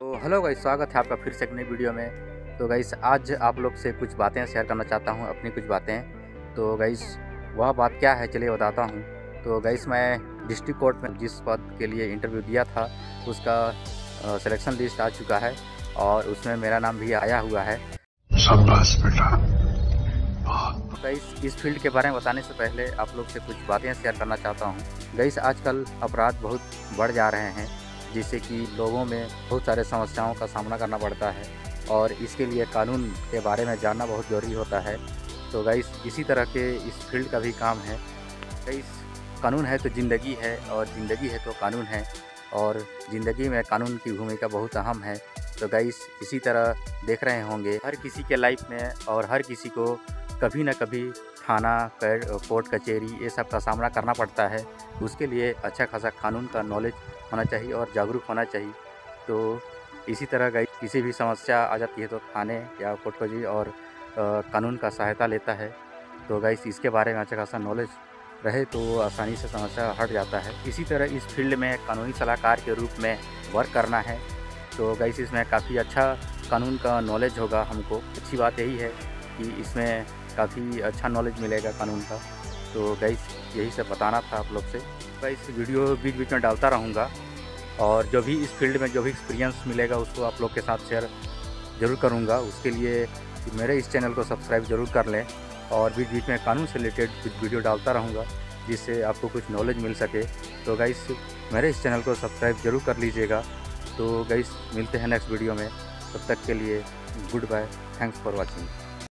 तो hello guys स्वागत है आपका फिर से एक नई वीडियो में। तो गाइस आज आप लोग से कुछ बातें शेयर करना चाहता हूँ अपनी कुछ बातें। तो गाइस वह बात क्या है चलिए बताता हूँ। तो गाइस मैं डिस्ट्रिक्ट कोर्ट में जिस पद के लिए इंटरव्यू दिया था उसका सिलेक्शन लिस्ट आ चुका है और उसमें मेरा नाम भी आया हुआ है। शाबाश गाइस इस फ़ील्ड के बारे में बताने से पहले आप लोग से कुछ बातें शेयर करना चाहता हूँ। गाइस आजकल अपराध बहुत बढ़ जा रहे हैं। जिससे कि लोगों में बहुत सारे समस्याओं का सामना करना पड़ता है और इसके लिए कानून के बारे में जानना बहुत ज़रूरी होता है। तो गाइस इसी तरह के इस फ़ील्ड का भी काम है। गाइस कानून है तो ज़िंदगी है और ज़िंदगी है तो कानून है और ज़िंदगी में कानून की भूमिका बहुत अहम है। तो गाइस इसी तरह देख रहे होंगे हर किसी के लाइफ में और हर किसी को कभी ना कभी थाना कोर्ट कचहरी ये सब का सामना करना पड़ता है। उसके लिए अच्छा खासा कानून का नॉलेज होना चाहिए और जागरूक होना चाहिए। तो इसी तरह गई किसी भी समस्या आ जाती है तो थाने या कोर्ट कचहरी और कानून का सहायता लेता है। तो गाइस, इसके बारे में अच्छा खासा नॉलेज रहे तो आसानी से समस्या हट जाता है। इसी तरह इस फ़ील्ड में कानूनी सलाहकार के रूप में वर्क करना है। तो गाइस, इसमें काफ़ी अच्छा कानून का नॉलेज होगा हमको। अच्छी बात यही है कि इसमें काफ़ी अच्छा नॉलेज मिलेगा कानून का। तो गाइस यही सब बताना था आप लोग से। गाइस वीडियो बीच बीच में डालता रहूँगा और जो भी इस फ़ील्ड में जो भी एक्सपीरियंस मिलेगा, उसको आप लोग के साथ शेयर ज़रूर करूँगा। उसके लिए मेरे इस चैनल को सब्सक्राइब ज़रूर कर लें और बीच बीच में कानून से रिलेटेड कुछ वीडियो डालता रहूँगा, जिससे आपको कुछ नॉलेज मिल सके। तो गाइस मेरे इस चैनल को सब्सक्राइब ज़रूर कर लीजिएगा। तो गाइस मिलते हैं नेक्स्ट वीडियो में। तब तक के लिए goodbye thanks for watching